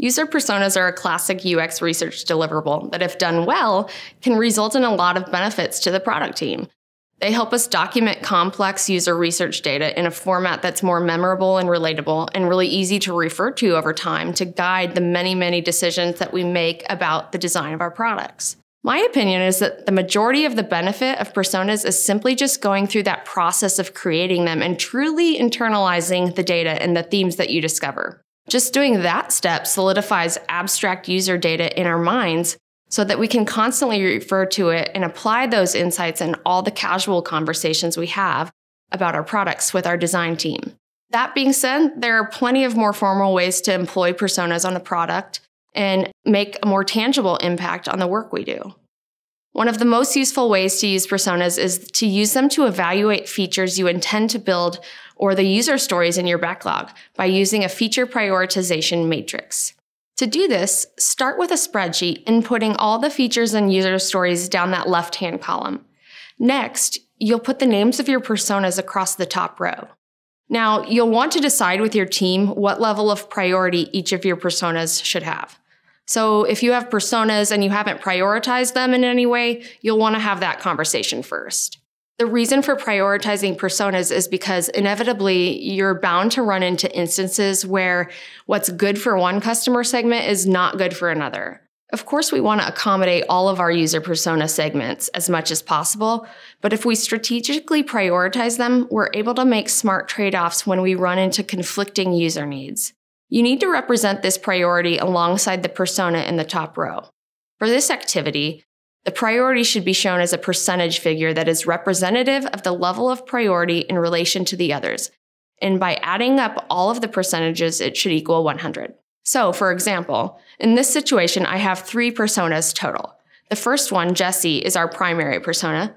User personas are a classic UX research deliverable that, if done well, can result in a lot of benefits to the product team. They help us document complex user research data in a format that's more memorable and relatable and really easy to refer to over time to guide the many, many decisions that we make about the design of our products. My opinion is that the majority of the benefit of personas is simply just going through that process of creating them and truly internalizing the data and the themes that you discover. Just doing that step solidifies abstract user data in our minds so that we can constantly refer to it and apply those insights in all the casual conversations we have about our products with our design team. That being said, there are plenty of more formal ways to employ personas on a product and make a more tangible impact on the work we do. One of the most useful ways to use personas is to use them to evaluate features you intend to build or the user stories in your backlog by using a feature prioritization matrix. To do this, start with a spreadsheet inputting all the features and user stories down that left-hand column. Next, you'll put the names of your personas across the top row. Now, you'll want to decide with your team what level of priority each of your personas should have. So if you have personas and you haven't prioritized them in any way, you'll want to have that conversation first. The reason for prioritizing personas is because inevitably you're bound to run into instances where what's good for one customer segment is not good for another. Of course, we want to accommodate all of our user persona segments as much as possible, but if we strategically prioritize them, we're able to make smart trade offs when we run into conflicting user needs. You need to represent this priority alongside the persona in the top row. For this activity, the priority should be shown as a percentage figure that is representative of the level of priority in relation to the others. And by adding up all of the percentages, it should equal 100. So, for example, in this situation, I have three personas total. The first one, Jesse, is our primary persona,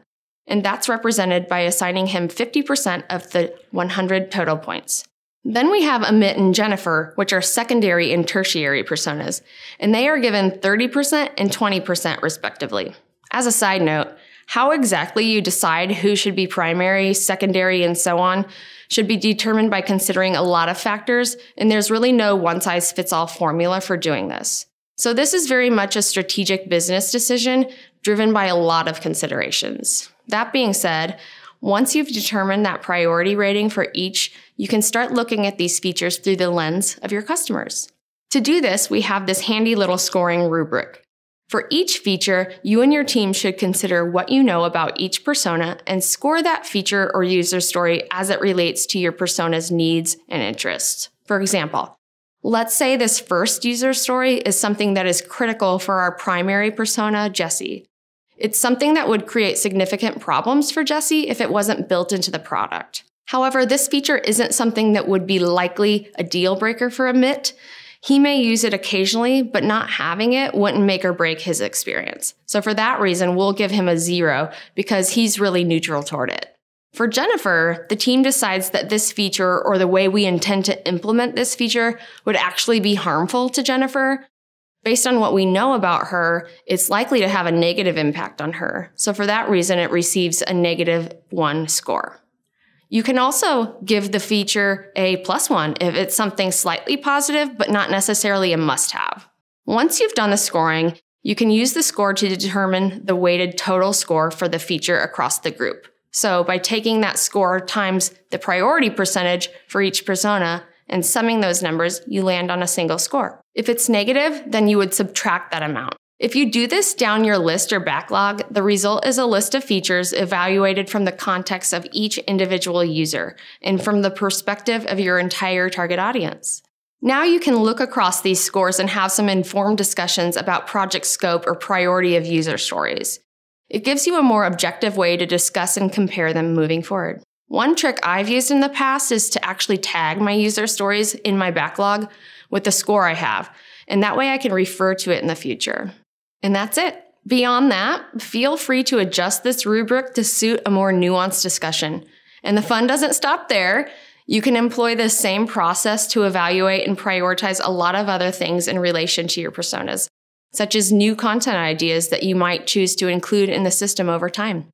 and that's represented by assigning him 50% of the 100 total points. Then we have Amit and Jennifer, which are secondary and tertiary personas, and they are given 30% and 20% respectively. As a side note, how exactly you decide who should be primary, secondary, and so on should be determined by considering a lot of factors, and there's really no one size fits all formula for doing this. So, this is very much a strategic business decision driven by a lot of considerations. That being said, once you've determined that priority rating for each, you can start looking at these features through the lens of your customers. To do this, we have this handy little scoring rubric. For each feature, you and your team should consider what you know about each persona and score that feature or user story as it relates to your persona's needs and interests. For example, let's say this first user story is something that is critical for our primary persona, Jesse. It's something that would create significant problems for Jesse if it wasn't built into the product. However, this feature isn't something that would be likely a deal breaker for Amit. He may use it occasionally, but not having it wouldn't make or break his experience. So for that reason, we'll give him a zero because he's really neutral toward it. For Jennifer, the team decides that this feature or the way we intend to implement this feature would actually be harmful to Jennifer, Based on what we know about her, it's likely to have a negative impact on her. So for that reason, it receives a negative one score. You can also give the feature a plus one if it's something slightly positive, but not necessarily a must have. Once you've done the scoring, you can use the score to determine the weighted total score for the feature across the group. So by taking that score times the priority percentage for each persona, and summing those numbers, you land on a single score. If it's negative, then you would subtract that amount. If you do this down your list or backlog, the result is a list of features evaluated from the context of each individual user and from the perspective of your entire target audience. Now you can look across these scores and have some informed discussions about project scope or priority of user stories. It gives you a more objective way to discuss and compare them moving forward. One trick I've used in the past is to actually tag my user stories in my backlog with the score I have, and that way I can refer to it in the future. And that's it. Beyond that, feel free to adjust this rubric to suit a more nuanced discussion. And the fun doesn't stop there. You can employ this same process to evaluate and prioritize a lot of other things in relation to your personas, such as new content ideas that you might choose to include in the system over time.